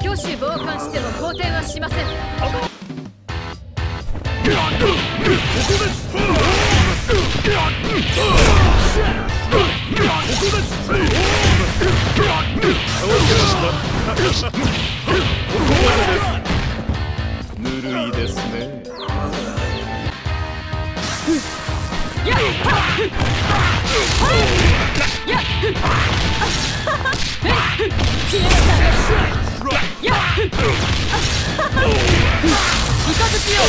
挙手傍観しても好転はしませんいやっイカズチよ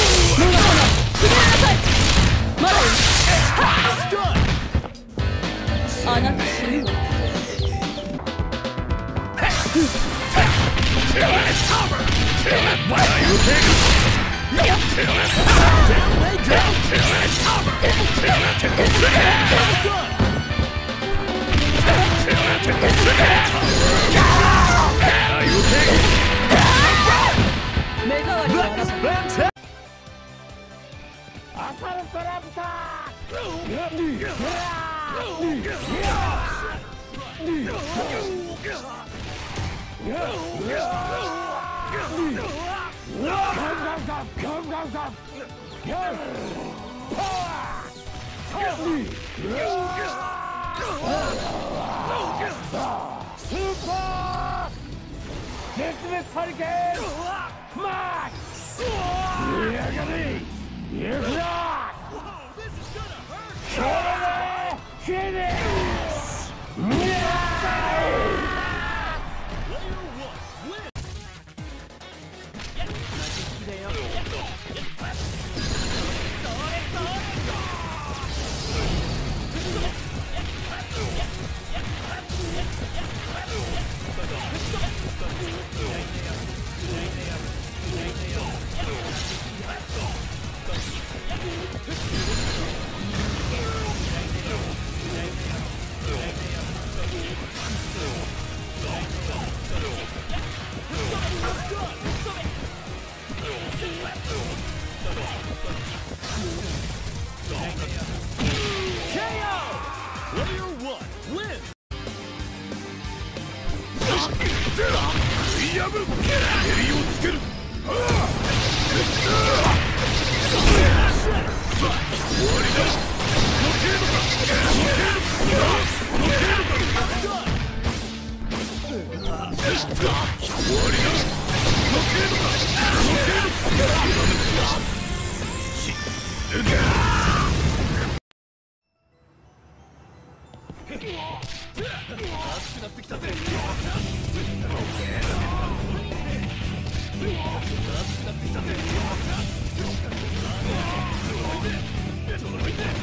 Super! Ultimate Hurricane! Max! 終わり捉えた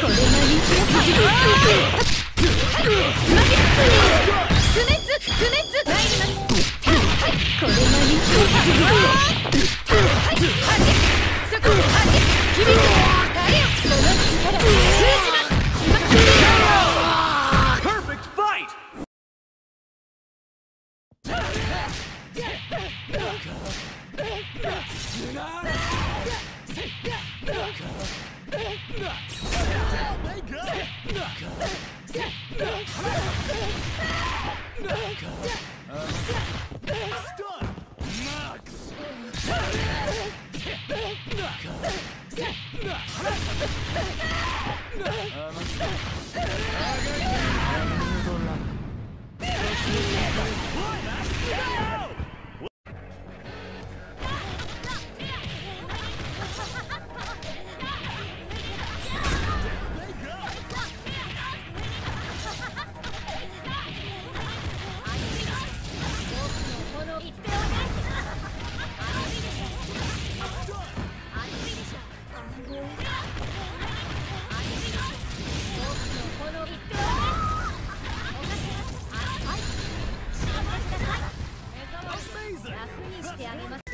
こ れ给你们。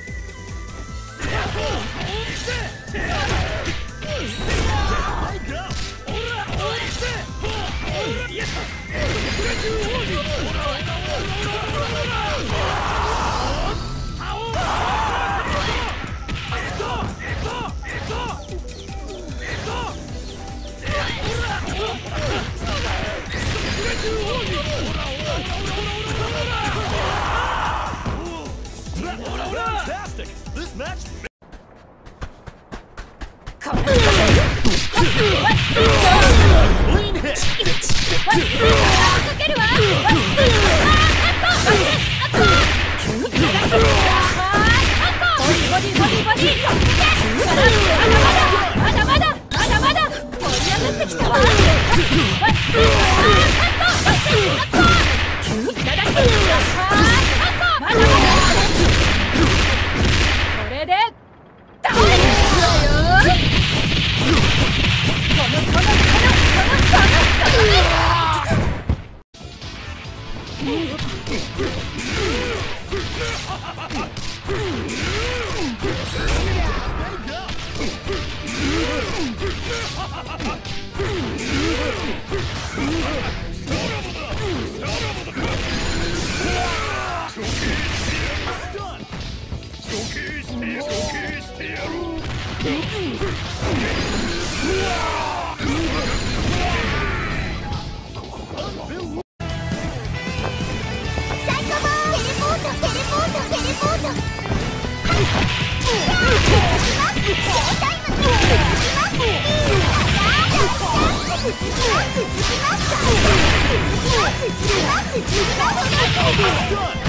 Done!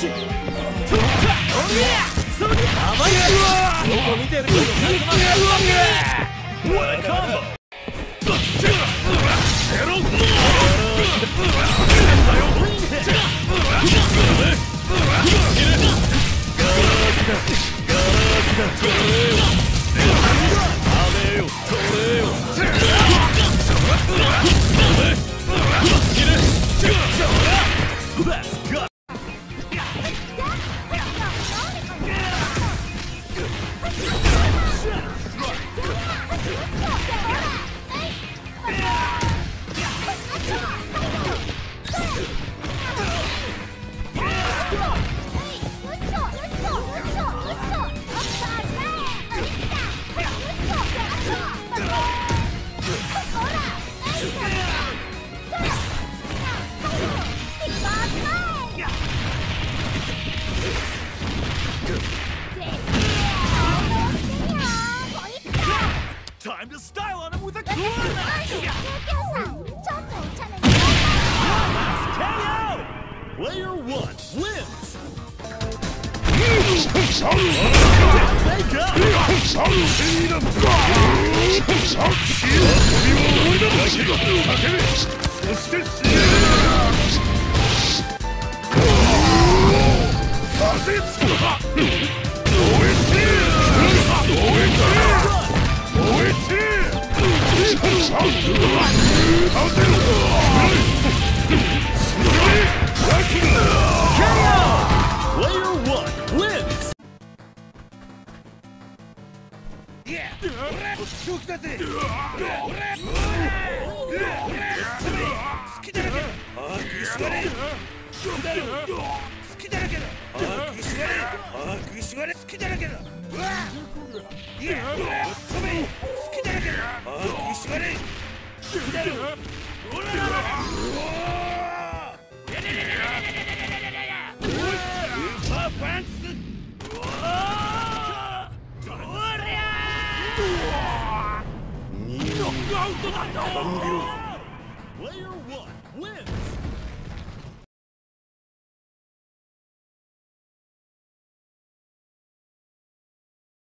Go! Time to style on him with a good KO! Player one wins! Make up! ノ按照盟兵